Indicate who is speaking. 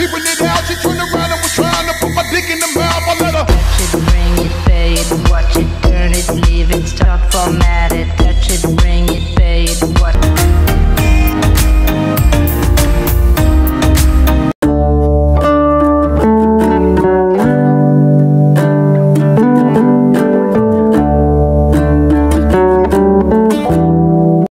Speaker 1: People